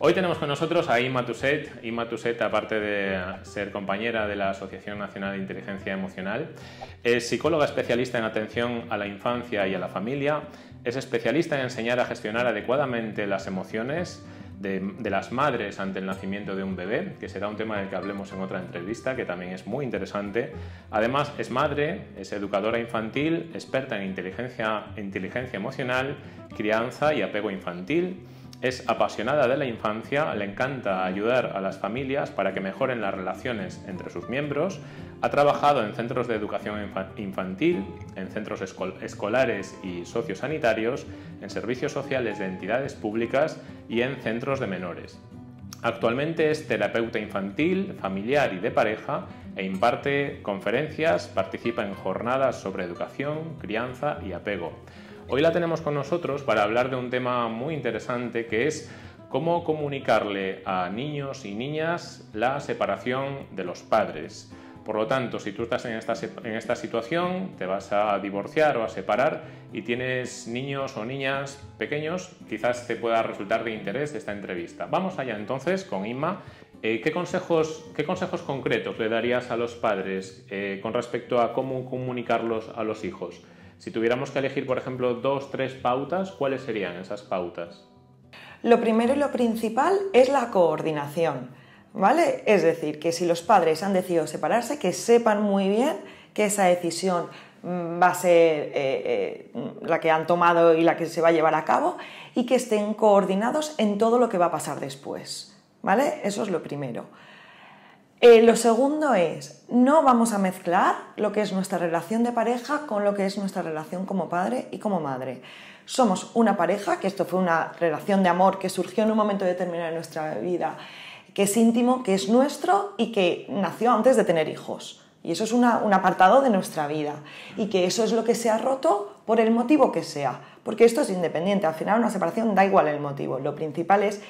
Hoy tenemos con nosotros a Ima Tuset. Ima Tuset, aparte de ser compañera de la Asociación Nacional de Inteligencia Emocional, es psicóloga especialista en atención a la infancia y a la familia, es especialista en enseñar a gestionar adecuadamente las emociones de, las madres ante el nacimiento de un bebé, que será un tema del que hablemos en otra entrevista, que también es muy interesante. Además, es madre, es educadora infantil, experta en inteligencia, inteligencia emocional, crianza y apego infantil es apasionada de la infancia, le encanta ayudar a las familias para que mejoren las relaciones entre sus miembros, ha trabajado en centros de educación infantil, en centros escolares y sociosanitarios, en servicios sociales de entidades públicas y en centros de menores. Actualmente es terapeuta infantil, familiar y de pareja e imparte conferencias, participa en jornadas sobre educación, crianza y apego. Hoy la tenemos con nosotros para hablar de un tema muy interesante que es cómo comunicarle a niños y niñas la separación de los padres. Por lo tanto, si tú estás en esta, situación, te vas a divorciar o a separar y tienes niños o niñas pequeños, quizás te pueda resultar de interés esta entrevista. Vamos allá entonces con Inma. Eh, ¿qué, consejos, ¿Qué consejos concretos le darías a los padres eh, con respecto a cómo comunicarlos a los hijos? Si tuviéramos que elegir, por ejemplo, dos, tres pautas, ¿cuáles serían esas pautas? Lo primero y lo principal es la coordinación, ¿vale? Es decir, que si los padres han decidido separarse, que sepan muy bien que esa decisión mm, va a ser eh, eh, la que han tomado y la que se va a llevar a cabo y que estén coordinados en todo lo que va a pasar después, ¿vale? Eso es lo primero. Eh, lo segundo es, no vamos a mezclar lo que es nuestra relación de pareja con lo que es nuestra relación como padre y como madre. Somos una pareja, que esto fue una relación de amor que surgió en un momento determinado de nuestra vida, que es íntimo, que es nuestro y que nació antes de tener hijos. Y eso es un apartado de nuestra vida. Y que eso es lo que se ha roto por el motivo que sea. Porque esto es independiente. Al final una separación da igual el motivo. Lo principal es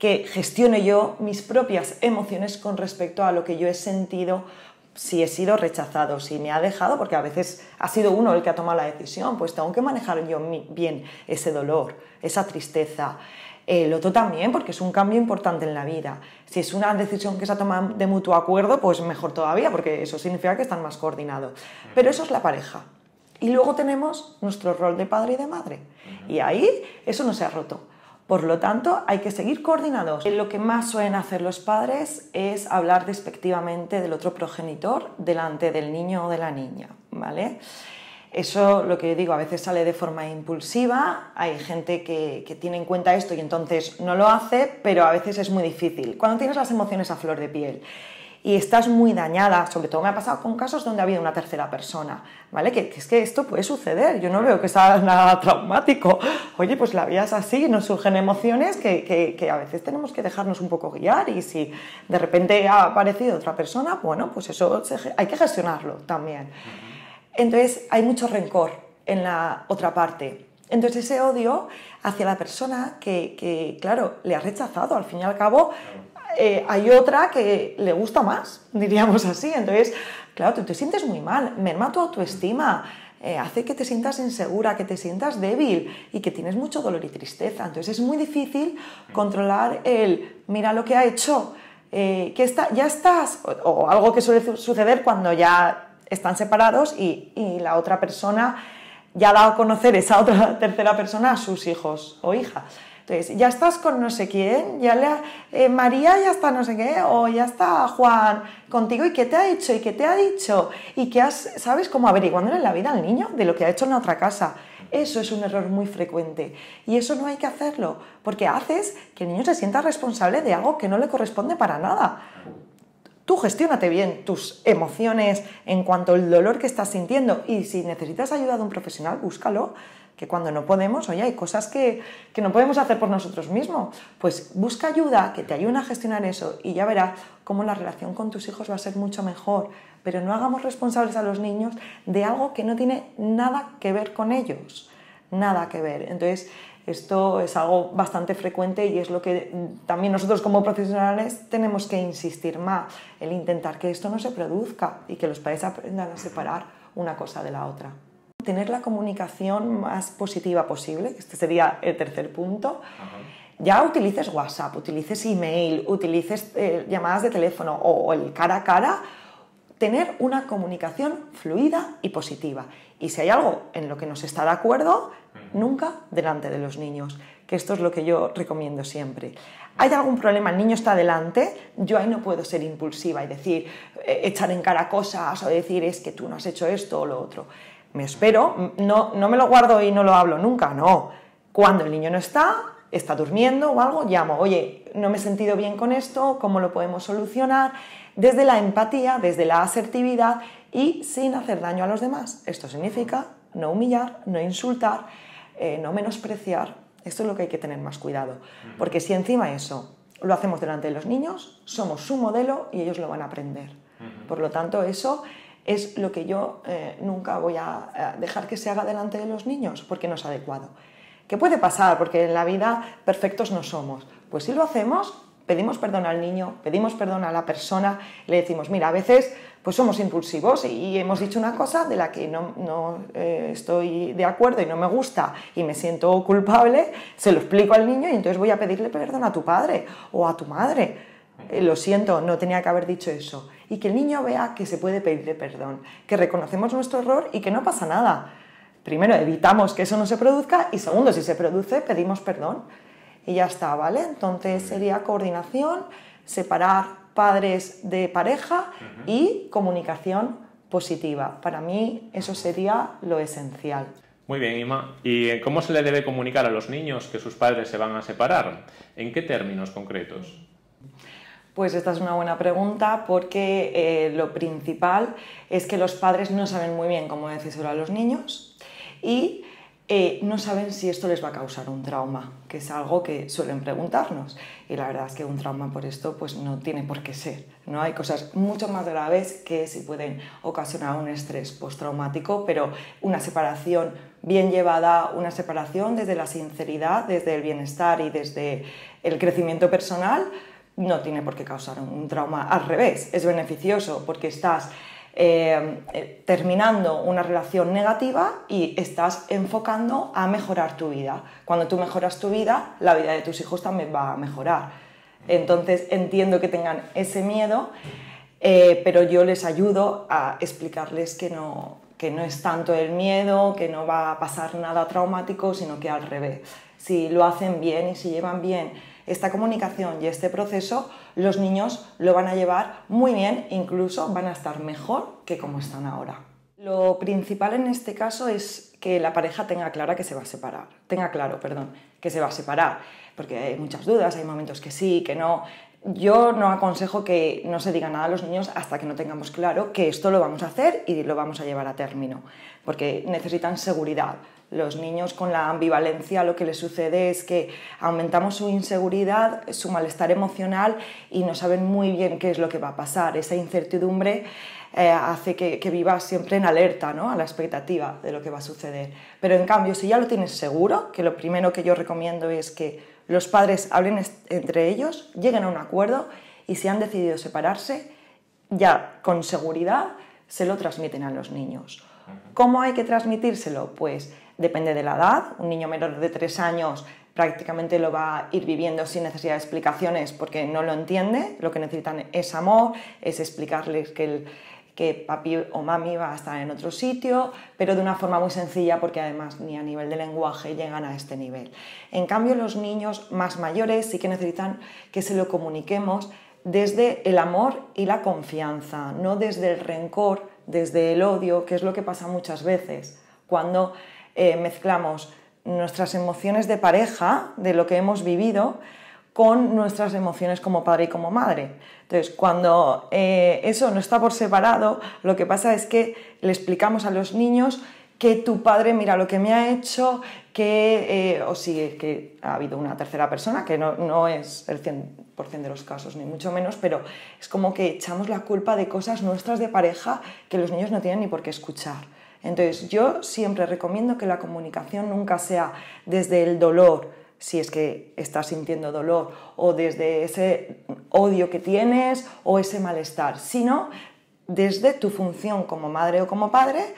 que gestione yo mis propias emociones con respecto a lo que yo he sentido si he sido rechazado, si me ha dejado, porque a veces ha sido uno el que ha tomado la decisión, pues tengo que manejar yo bien ese dolor, esa tristeza. El otro también, porque es un cambio importante en la vida. Si es una decisión que se ha tomado de mutuo acuerdo, pues mejor todavía, porque eso significa que están más coordinados. Pero eso es la pareja. Y luego tenemos nuestro rol de padre y de madre. Y ahí eso no se ha roto. Por lo tanto, hay que seguir coordinados. Lo que más suelen hacer los padres es hablar despectivamente del otro progenitor delante del niño o de la niña, ¿vale? Eso, lo que digo, a veces sale de forma impulsiva, hay gente que, que, tiene en cuenta esto y entonces no lo hace, pero a veces es muy difícil. Cuando tienes las emociones a flor de piel y estás muy dañada, sobre todo me ha pasado con casos donde ha habido una tercera persona, ¿vale? Que, es que esto puede suceder, yo no veo que sea nada traumático. Oye, pues la vida es así, nos surgen emociones que, que, a veces tenemos que dejarnos un poco guiar y si de repente ha aparecido otra persona, bueno, pues eso hay que gestionarlo también. Entonces hay mucho rencor en la otra parte. Entonces ese odio hacia la persona que, que, claro, le ha rechazado, al fin y al cabo, eh, hay otra que le gusta más, diríamos así. Entonces, claro, tú te sientes muy mal, merma tu autoestima, eh, hace que te sientas insegura, que te sientas débil y que tienes mucho dolor y tristeza. Entonces es muy difícil controlar el, mira lo que ha hecho, eh, que está, ya estás, o, algo que suele suceder cuando ya están separados y, y la otra persona ya ha dado a conocer esa otra tercera persona a sus hijos o hija. Ya estás con no sé quién, ya le eh, María ya está no sé qué, o ya está Juan contigo, ¿y qué te ha hecho? ¿Y qué te ha dicho? ¿Y qué has, sabes, cómo averiguando en la vida al niño de lo que ha hecho en la otra casa? Eso es un error muy frecuente y eso no hay que hacerlo, porque haces que el niño se sienta responsable de algo que no le corresponde para nada. Tú gestiónate bien tus emociones en cuanto al dolor que estás sintiendo y si necesitas ayuda de un profesional, búscalo que cuando no podemos, oye, hay cosas que, no podemos hacer por nosotros mismos. Pues busca ayuda que te ayude a gestionar eso y ya verás cómo la relación con tus hijos va a ser mucho mejor. Pero no hagamos responsables a los niños de algo que no tiene nada que ver con ellos. Nada que ver. Entonces, esto es algo bastante frecuente y es lo que también nosotros como profesionales tenemos que insistir más, el intentar que esto no se produzca y que los padres aprendan a separar una cosa de la otra. Tener la comunicación más positiva posible, este sería el tercer punto. ya utilices WhatsApp, utilices email, utilices eh, llamadas de teléfono o el cara a cara, tener una comunicación fluida y positiva. Y si hay algo en lo que no se está de acuerdo, nunca delante de los niños, que esto es lo que yo recomiendo siempre. ¿Hay algún problema? El niño está delante, yo ahí no puedo ser impulsiva y decir, eh, echar en cara cosas o decir es que tú no has hecho esto o lo otro. Me espero, no, no me lo guardo y no lo hablo nunca, no. Cuando el niño no está, está durmiendo o algo, llamo, oye, no me he sentido bien con esto, ¿cómo lo podemos solucionar? Desde la empatía, desde la asertividad y sin hacer daño a los demás. Esto significa no humillar, no insultar, eh, no menospreciar. Esto es lo que hay que tener más cuidado. Porque si encima eso lo hacemos delante de los niños, somos su modelo y ellos lo van a aprender. Por lo tanto, eso es lo que yo eh, nunca voy a dejar que se haga delante de los niños, porque no es adecuado. ¿Qué puede pasar? Porque en la vida perfectos no somos. Pues si lo hacemos, pedimos perdón al niño, pedimos perdón a la persona, le decimos, mira, a veces pues somos impulsivos y hemos dicho una cosa de la que no, eh, estoy de acuerdo y no me gusta y me siento culpable, se lo explico al niño y entonces voy a pedirle perdón a tu padre o a tu madre. Eh, lo siento, no tenía que haber dicho eso. Y que el niño vea que se puede pedirle perdón, que reconocemos nuestro error y que no pasa nada primero, evitamos que eso no se produzca y segundo, si se produce, pedimos perdón. Y ya está, ¿vale? Entonces sería coordinación, separar padres de pareja y comunicación positiva. Para mí eso sería lo esencial. Muy bien, Ima. ¿Y cómo se le debe comunicar a los niños que sus padres se van a separar? ¿En qué términos concretos? Pues esta es una buena pregunta porque eh, lo principal es que los padres no saben muy bien cómo decírselo a los niños y eh, no saben si esto les va a causar un trauma, que es algo que suelen preguntarnos. Y la verdad es que un trauma por esto pues no tiene por qué ser. ¿no? Hay cosas mucho más graves que sí pueden ocasionar un estrés postraumático, pero una separación bien llevada, una separación desde la sinceridad, desde el bienestar y desde el crecimiento personal, no tiene por qué causar un trauma. Al revés, es beneficioso porque estás eh, eh, terminando una relación negativa y estás enfocando a mejorar tu vida. Cuando tú mejoras tu vida, la vida de tus hijos también va a mejorar. Entonces entiendo que tengan ese miedo, eh, pero yo les ayudo a explicarles que no, que no es tanto el miedo, que no va a pasar nada traumático, sino que al revés. Si lo hacen bien y si llevan bien esta comunicación y este proceso, los niños lo van a llevar muy bien, incluso van a estar mejor que como están ahora. Lo principal en este caso es que la pareja tenga clara que se va a separar, tenga claro, perdón, que se va a separar, porque hay muchas dudas, hay momentos que sí, que no. Yo no aconsejo que no se diga nada a los niños hasta que no tengamos claro que esto lo vamos a hacer y lo vamos a llevar a término, porque necesitan seguridad. Los niños con la ambivalencia lo que les sucede es que aumentamos su inseguridad, su malestar emocional y no saben muy bien qué es lo que va a pasar. Esa incertidumbre eh, hace que, que, vivas siempre en alerta ¿no? a la expectativa de lo que va a suceder. Pero en cambio, si ya lo tienes seguro, que lo primero que yo recomiendo es que los padres hablen entre ellos, lleguen a un acuerdo y si han decidido separarse, ya con seguridad se lo transmiten a los niños. ¿Cómo hay que transmitírselo? Pues depende de la edad. Un niño menor de tres años prácticamente lo va a ir viviendo sin necesidad de explicaciones porque no lo entiende. Lo que necesitan es amor, es explicarles que, el, que papi o mami va a estar en otro sitio, pero de una forma muy sencilla porque además ni a nivel de lenguaje llegan a este nivel. En cambio, los niños más mayores sí que necesitan que se lo comuniquemos desde el amor y la confianza, no desde el rencor, desde el odio, que es lo que pasa muchas veces cuando eh, mezclamos nuestras emociones de pareja, de lo que hemos vivido, con nuestras emociones como padre y como madre. Entonces, cuando eh, eso no está por separado, lo que pasa es que le explicamos a los niños que tu padre mira lo que me ha hecho, que, eh, o si que ha habido una tercera persona, que no, no es el 100% de los casos, ni mucho menos, pero es como que echamos la culpa de cosas nuestras de pareja que los niños no tienen ni por qué escuchar. Entonces yo siempre recomiendo que la comunicación nunca sea desde el dolor, si es que estás sintiendo dolor, o desde ese odio que tienes o ese malestar, sino desde tu función como madre o como padre,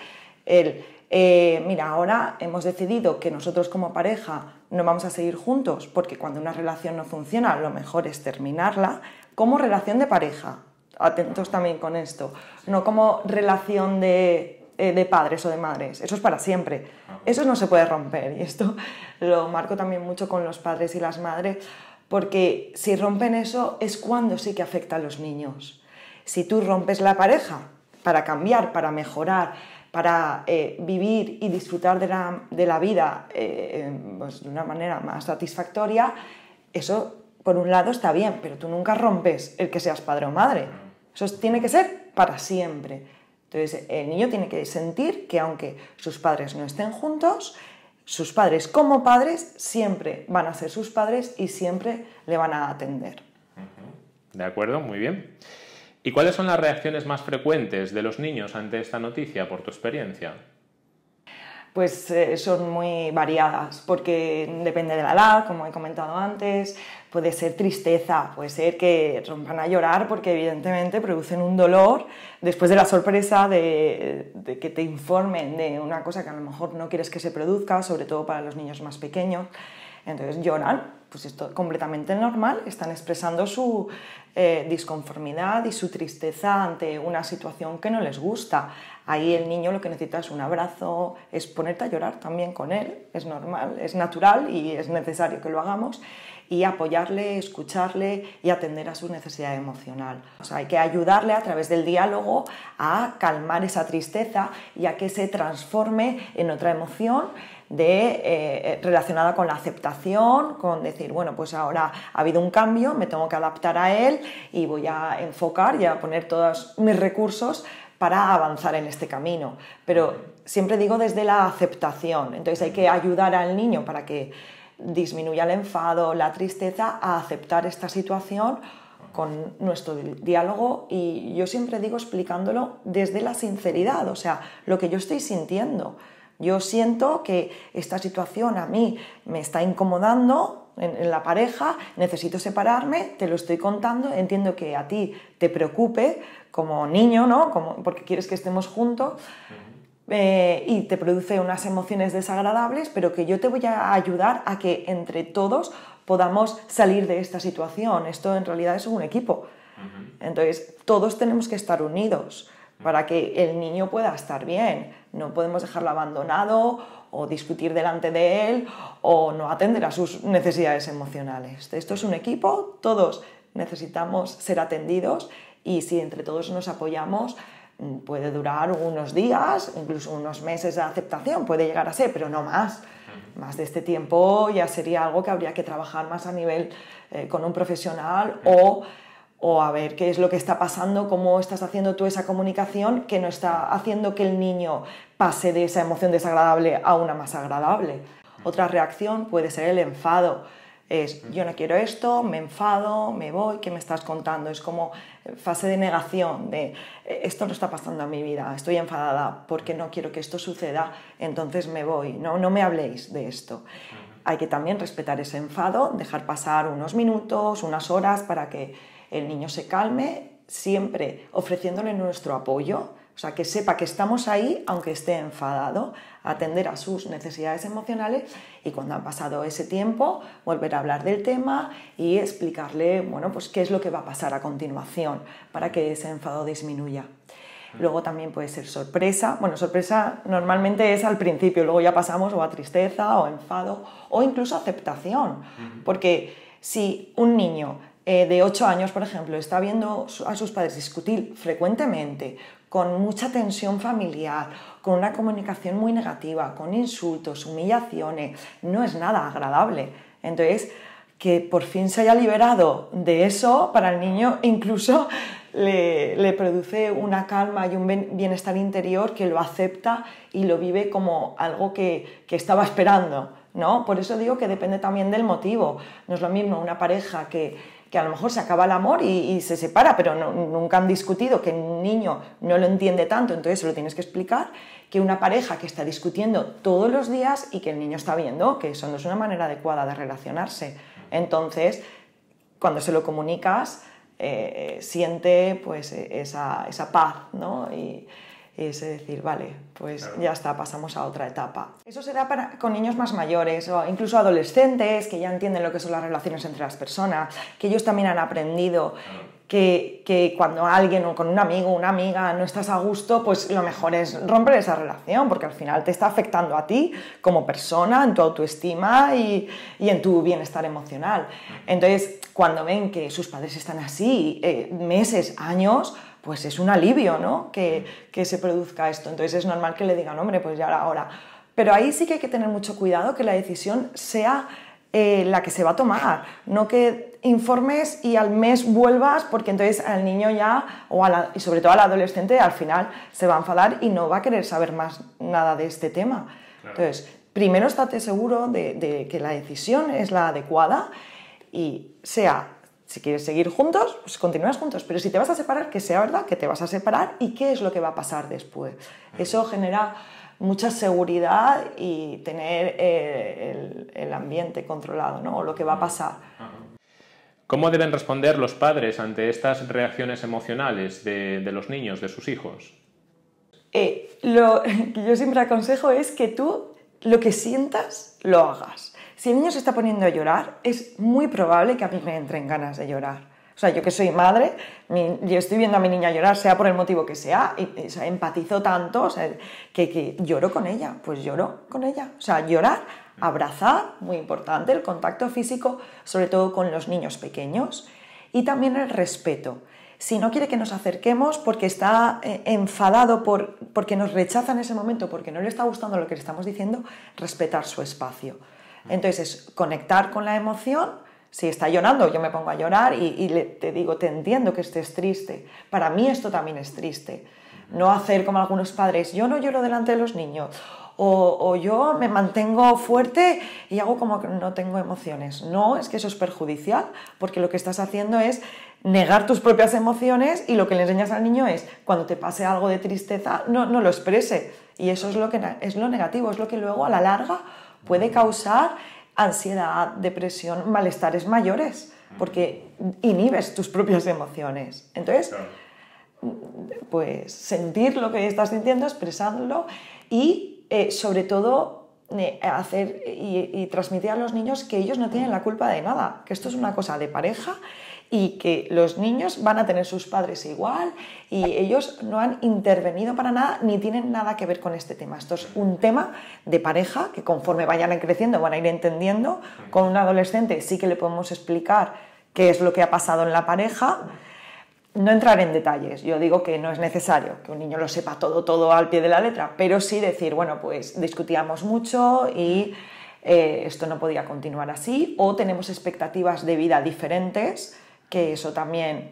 el eh, mira, ahora hemos decidido que nosotros como pareja no vamos a seguir juntos porque cuando una relación no funciona lo mejor es terminarla como relación de pareja. Atentos también con esto, no como relación de, eh, de padres o de madres, eso es para siempre, eso no se puede romper y esto lo marco también mucho con los padres y las madres porque si rompen eso es cuando sí que afecta a los niños. Si tú rompes la pareja para cambiar, para mejorar, para eh, vivir y disfrutar de la, vida eh, pues, de una manera más satisfactoria, eso por un lado está bien, pero tú nunca rompes el que seas padre o madre. Eso tiene que ser para siempre. Entonces, el niño tiene que sentir que aunque sus padres no estén juntos, sus padres como padres siempre van a ser sus padres y siempre le van a atender. De acuerdo, muy bien. ¿Y cuáles son las reacciones más frecuentes de los niños ante esta noticia, por tu experiencia? Pues eh, son muy variadas, porque depende de la edad, como he comentado antes, puede ser tristeza, puede ser que rompan a llorar porque evidentemente producen un dolor después de la sorpresa de, que te informen de una cosa que a lo mejor no quieres que se produzca, sobre todo para los niños más pequeños. Entonces lloran, pues esto es completamente normal, están expresando su eh, disconformidad y su tristeza ante una situación que no les gusta. Ahí el niño lo que necesita es un abrazo, es ponerte a llorar también con él, es normal, es natural y es necesario que lo hagamos y apoyarle, escucharle y atender a su necesidad emocional. O sea, hay que ayudarle a través del diálogo a calmar esa tristeza y a que se transforme en otra emoción de, eh, relacionada con la aceptación, con decir, bueno, pues ahora ha habido un cambio, me tengo que adaptar a él y voy a enfocar y a poner todos mis recursos para avanzar en este camino. Pero siempre digo desde la aceptación, entonces hay que ayudar al niño para que disminuya el enfado, la tristeza, a aceptar esta situación con nuestro diálogo y yo siempre digo explicándolo desde la sinceridad, o sea, lo que yo estoy sintiendo. Yo siento que esta situación a mí me está incomodando en, la pareja, necesito separarme, te lo estoy contando, entiendo que a ti te preocupe como niño, ¿no? Como, porque quieres que estemos juntos. Eh, y te produce unas emociones desagradables, pero que yo te voy a ayudar a que entre todos podamos salir de esta situación. Esto en realidad es un equipo. Entonces, todos tenemos que estar unidos para que el niño pueda estar bien. No podemos dejarlo abandonado o discutir delante de él o no atender a sus necesidades emocionales. Esto es un equipo, todos necesitamos ser atendidos y si entre todos nos apoyamos puede durar unos días, incluso unos meses de aceptación, puede llegar a ser, pero no más. Más de este tiempo ya sería algo que habría que trabajar más a nivel eh, con un profesional o o a ver qué es lo que está pasando, cómo estás haciendo tú esa comunicación que no está haciendo que el niño pase de esa emoción desagradable a una más agradable. Otra reacción puede ser el enfado. Es yo no quiero esto, me enfado, me voy, ¿qué me estás contando? Es como fase de negación, de esto no está pasando en mi vida, estoy enfadada porque no quiero que esto suceda, entonces me voy, no, no me habléis de esto. Hay que también respetar ese enfado, dejar pasar unos minutos, unas horas para que el niño se calme, siempre ofreciéndole nuestro apoyo, o sea, que sepa que estamos ahí aunque esté enfadado, atender a sus necesidades emocionales y cuando ha pasado ese tiempo volver a hablar del tema y explicarle, bueno, pues qué es lo que va a pasar a continuación para que ese enfado disminuya. Luego también puede ser sorpresa. Bueno, sorpresa normalmente es al principio, luego ya pasamos o a tristeza o enfado o incluso aceptación. Porque si un niño eh, de 8 años, por ejemplo, está viendo a sus padres discutir frecuentemente, con mucha tensión familiar, con una comunicación muy negativa, con insultos, humillaciones, no es nada agradable. Entonces, que por fin se haya liberado de eso, para el niño incluso le, produce una calma y un bienestar interior que lo acepta y lo vive como algo que, que estaba esperando. ¿no? Por eso digo que depende también del motivo. No es lo mismo una pareja que que a lo mejor se acaba el amor y, se separa, pero nunca han discutido, que un niño no lo entiende tanto, entonces se lo tienes que explicar, que una pareja que está discutiendo todos los días y que el niño está viendo que eso no es una manera adecuada de relacionarse. Entonces, cuando se lo comunicas, eh, siente pues esa, esa paz, ¿no? Y es decir, vale, pues ya está, pasamos a otra etapa. Eso se da para, con niños más mayores o incluso adolescentes que ya entienden lo que son las relaciones entre las personas, que ellos también han aprendido que, que, cuando alguien o con un amigo o una amiga no estás a gusto, pues lo mejor es romper esa relación, porque al final te está afectando a ti como persona, en tu autoestima y, y en tu bienestar emocional. Entonces, cuando ven que sus padres están así, eh, meses, años, pues es un alivio, ¿no? Que, que, se produzca esto. Entonces es normal que le digan, hombre, pues ya ahora. Pero ahí sí que hay que tener mucho cuidado que la decisión sea eh, la que se va a tomar, no que informes y al mes vuelvas, porque entonces al niño ya, o y sobre todo al adolescente, al final se va a enfadar y no va a querer saber más nada de este tema. Entonces, primero estate seguro de, de que la decisión es la adecuada y sea si quieres seguir juntos, pues continúas juntos. Pero si te vas a separar, que sea verdad que te vas a separar y qué es lo que va a pasar después. Eso genera mucha seguridad y tener eh, el, ambiente controlado, ¿no? O lo que va a pasar. ¿Cómo deben responder los padres ante estas reacciones emocionales de, los niños, de sus hijos? Eh, lo que yo siempre aconsejo es que tú lo que sientas lo hagas. Si el niño se está poniendo a llorar, es muy probable que a mí me entren ganas de llorar. O sea, yo que soy madre, yo estoy viendo a mi niña llorar, sea por el motivo que sea, y, empatizo tanto, que, lloro con ella, pues lloro con ella. O sea, llorar, abrazar, muy importante, el contacto físico, sobre todo con los niños pequeños, y también el respeto. Si no quiere que nos acerquemos porque está eh, enfadado por, porque nos rechaza en ese momento, porque no le está gustando lo que le estamos diciendo, respetar su espacio. Entonces, conectar con la emoción, si está llorando, yo me pongo a llorar y, te digo, te entiendo que estés triste. Para mí esto también es triste. No hacer como algunos padres, yo no lloro delante de los niños. O, yo me mantengo fuerte y hago como que no tengo emociones. No, es que eso es perjudicial, porque lo que estás haciendo es negar tus propias emociones y lo que le enseñas al niño es, cuando te pase algo de tristeza, no, no lo exprese. Y eso es lo, que, es lo negativo, es lo que luego a la larga puede causar ansiedad, depresión, malestares mayores, porque inhibes tus propias emociones. Entonces, pues sentir lo que estás sintiendo, expresarlo y eh, sobre todo eh, hacer y transmitir a los niños que ellos no tienen la culpa de nada, que esto es una cosa de pareja y que los niños van a tener sus padres igual y ellos no han intervenido para nada ni tienen nada que ver con este tema. Esto es un tema de pareja que conforme vayan creciendo van a ir entendiendo. Con un adolescente sí que le podemos explicar qué es lo que ha pasado en la pareja. No entrar en detalles, yo digo que no es necesario que un niño lo sepa todo, todo al pie de la letra, pero sí decir, bueno, pues discutíamos mucho y eh, esto no podía continuar así, o tenemos expectativas de vida diferentes, que eso también,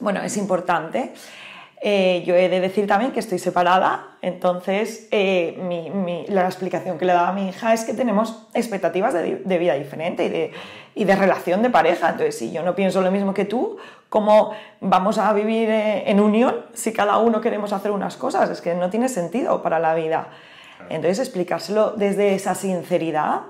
bueno, es importante. Eh, yo he de decir también que estoy separada, entonces eh, la explicación que le daba a mi hija es que tenemos expectativas de, vida diferente y de, y de, relación de pareja. Entonces, si yo no pienso lo mismo que tú, ¿cómo vamos a vivir eh, en unión si cada uno queremos hacer unas cosas? Es que no tiene sentido para la vida. Entonces, explicárselo desde esa sinceridad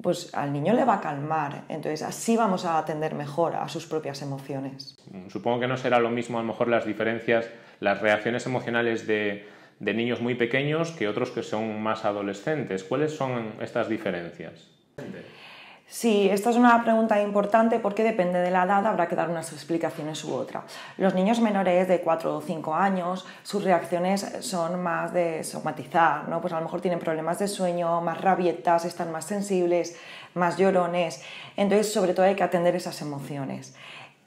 pues al niño le va a calmar. Entonces así vamos a atender mejor a sus propias emociones. Supongo que no será lo mismo a lo mejor las diferencias, las reacciones emocionales de, de niños muy pequeños que otros que son más adolescentes. ¿Cuáles son estas diferencias? Sí, esta es una pregunta importante porque depende de la edad, habrá que dar unas explicaciones u otra. Los niños menores de 4 o 5 años, sus reacciones son más de somatizar, ¿no? Pues a lo mejor tienen problemas de sueño, más rabietas, están más sensibles, más llorones. Entonces, sobre todo hay que atender esas emociones.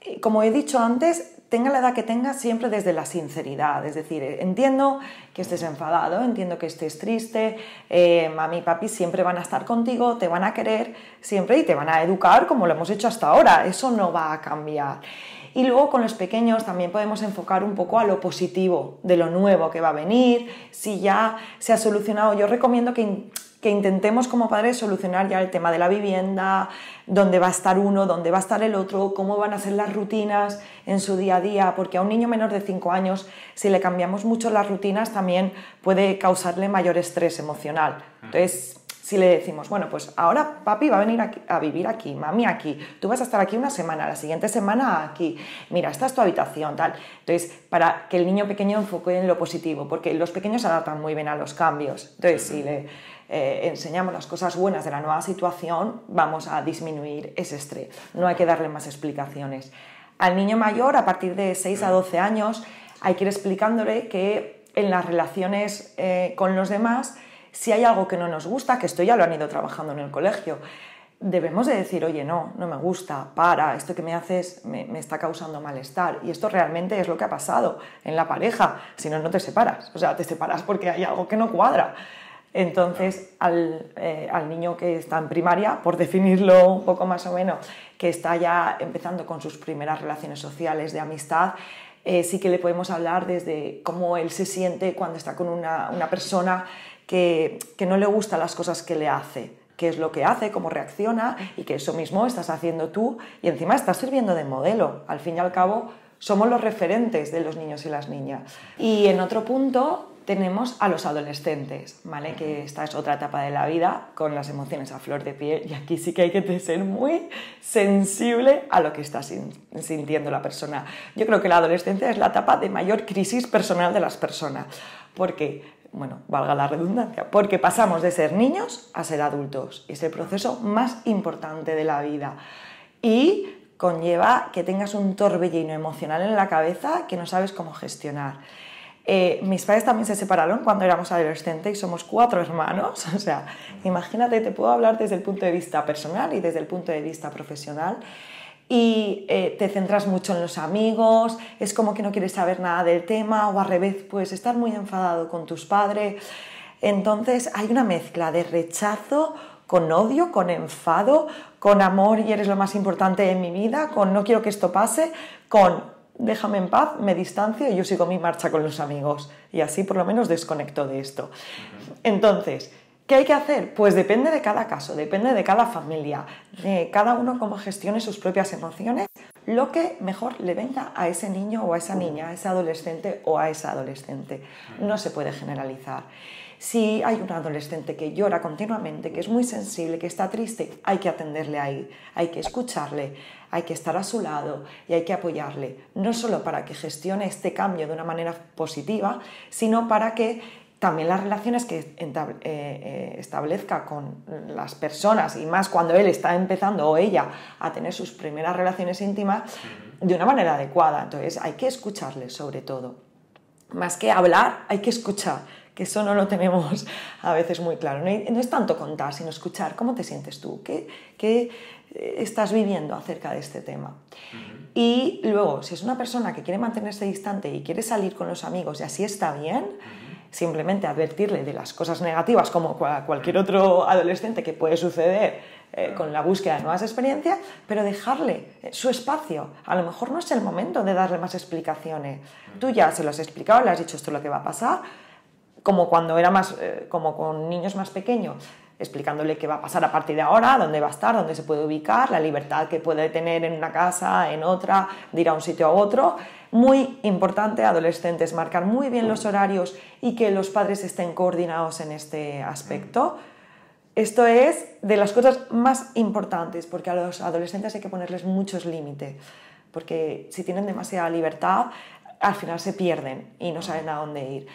Eh, como he dicho antes, tenga la edad que tenga siempre desde la sinceridad, es decir, eh, entiendo que estés enfadado, entiendo que estés triste, eh, mami y papi siempre van a estar contigo, te van a querer siempre y te van a educar como lo hemos hecho hasta ahora, eso no va a cambiar. Y luego con los pequeños también podemos enfocar un poco a lo positivo, de lo nuevo que va a venir, si ya se ha solucionado. Yo recomiendo que que intentemos como padres solucionar ya el tema de la vivienda, dónde va a estar uno, dónde va a estar el otro, cómo van a ser las rutinas en su día a día, porque a un niño menor de 5 años, si le cambiamos mucho las rutinas, también puede causarle mayor estrés emocional. Entonces, Si le decimos, bueno, pues ahora papi va a venir a vivir aquí, mami aquí, tú vas a estar aquí una semana, la siguiente semana aquí, mira, esta es tu habitación, tal. Entonces, para que el niño pequeño enfoque en lo positivo, porque los pequeños se adaptan muy bien a los cambios. Entonces, si le eh, enseñamos las cosas buenas de la nueva situación, vamos a disminuir ese estrés. No hay que darle más explicaciones. Al niño mayor, a partir de 6 a 12 años, hay que ir explicándole que en las relaciones eh, con los demás, si hay algo que no nos gusta, que esto ya lo han ido trabajando en el colegio, debemos de decir, oye, no, no me gusta, para, esto que me haces me, está causando malestar. Y esto realmente es lo que ha pasado en la pareja, si no, no te separas. O sea, te separas porque hay algo que no cuadra. Entonces, al, eh, al, niño que está en primaria, por definirlo un poco más o menos, que está ya empezando con sus primeras relaciones sociales de amistad, eh, sí que le podemos hablar desde cómo él se siente cuando está con una, una persona que, que no le gustan las cosas que le hace, qué es lo que hace, cómo reacciona y que eso mismo estás haciendo tú y encima estás sirviendo de modelo. Al fin y al cabo, somos los referentes de los niños y las niñas. Y en otro punto tenemos a los adolescentes, ¿vale? Que esta es otra etapa de la vida con las emociones a flor de piel y aquí sí que hay que ser muy sensible a lo que está sintiendo la persona. Yo creo que la adolescencia es la etapa de mayor crisis personal de las personas, porque bueno, valga la redundancia, porque pasamos de ser niños a ser adultos. Es el proceso más importante de la vida y conlleva que tengas un torbellino emocional en la cabeza que no sabes cómo gestionar. Eh, mis padres también se separaron cuando éramos adolescentes y somos cuatro hermanos. O sea, imagínate, te puedo hablar desde el punto de vista personal y desde el punto de vista profesional y eh, te centras mucho en los amigos, es como que no quieres saber nada del tema o al revés, puedes estar muy enfadado con tus padres. Entonces hay una mezcla de rechazo con odio, con enfado, con amor y eres lo más importante en mi vida, con no quiero que esto pase, con déjame en paz, me distancio y yo sigo mi marcha con los amigos. Y así por lo menos desconecto de esto. Entonces, ¿Qué hay que hacer? Pues depende de cada caso, depende de cada familia, de cada uno cómo gestione sus propias emociones, lo que mejor le venga a ese niño o a esa niña, a ese adolescente o a esa adolescente. No se puede generalizar. Si hay un adolescente que llora continuamente, que es muy sensible, que está triste, hay que atenderle ahí, hay que escucharle, hay que estar a su lado y hay que apoyarle, no solo para que gestione este cambio de una manera positiva, sino para que también las relaciones que eh, eh, establezca con las personas y más cuando él está empezando o ella a tener sus primeras relaciones íntimas de una manera adecuada. Entonces hay que escucharle sobre todo. Más que hablar, hay que escuchar, que eso no lo tenemos a veces muy claro. No, es tanto contar, sino escuchar cómo te sientes tú, qué, qué estás viviendo acerca de este tema. Y luego, si es una persona que quiere mantenerse distante y quiere salir con los amigos y así está bien, simplemente advertirle de las cosas negativas como cualquier otro adolescente que puede suceder eh, con la búsqueda de nuevas experiencias, pero dejarle eh, su espacio. A lo mejor no es el momento de darle más explicaciones. Tú ya se lo has explicado, le has dicho esto es lo que va a pasar, como cuando era más, eh, como con niños más pequeños explicándole qué va a pasar a partir de ahora, dónde va a estar, dónde se puede ubicar, la libertad que puede tener en una casa, en otra, de ir a un sitio a otro. Muy importante, adolescentes, marcar muy bien los horarios y que los padres estén coordinados en este aspecto. Esto es de las cosas más importantes, porque a los adolescentes hay que ponerles muchos límites, porque si tienen demasiada libertad, al final se pierden y no saben a dónde ir.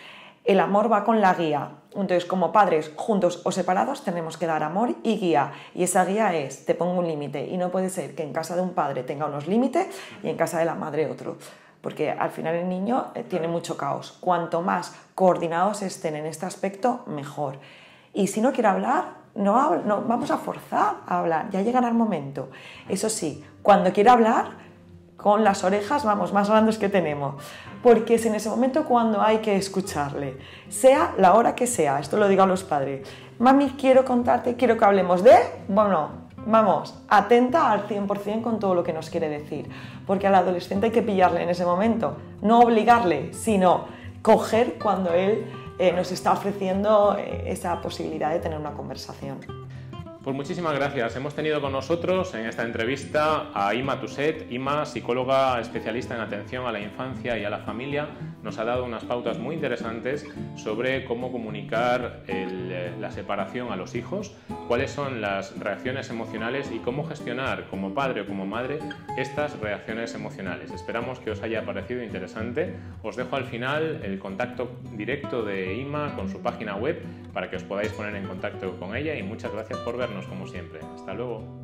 El amor va con la guía. Entonces, como padres, juntos o separados, tenemos que dar amor y guía. Y esa guía es, te pongo un límite. Y no puede ser que en casa de un padre tenga unos límites y en casa de la madre otro. Porque al final el niño eh, tiene mucho caos. Cuanto más coordinados estén en este aspecto, mejor. Y si no quiere hablar, no, no vamos a forzar a hablar. Ya llegará el momento. Eso sí, cuando quiera hablar, con las orejas, vamos, más grandes que tenemos, porque es en ese momento cuando hay que escucharle, sea la hora que sea, esto lo digo a los padres, mami, quiero contarte, quiero que hablemos de, bueno, vamos, atenta al 100% con todo lo que nos quiere decir, porque al adolescente hay que pillarle en ese momento, no obligarle, sino coger cuando él eh, nos está ofreciendo eh, esa posibilidad de tener una conversación. Pues muchísimas gracias. Hemos tenido con nosotros en esta entrevista a Ima Tuset, Ima, psicóloga especialista en atención a la infancia y a la familia. Nos ha dado unas pautas muy interesantes sobre cómo comunicar eh, la separación a los hijos, cuáles son las reacciones emocionales y cómo gestionar como padre o como madre estas reacciones emocionales. Esperamos que os haya parecido interesante. Os dejo al final el contacto directo de Ima con su página web para que os podáis poner en contacto con ella y muchas gracias por como siempre. Hasta luego.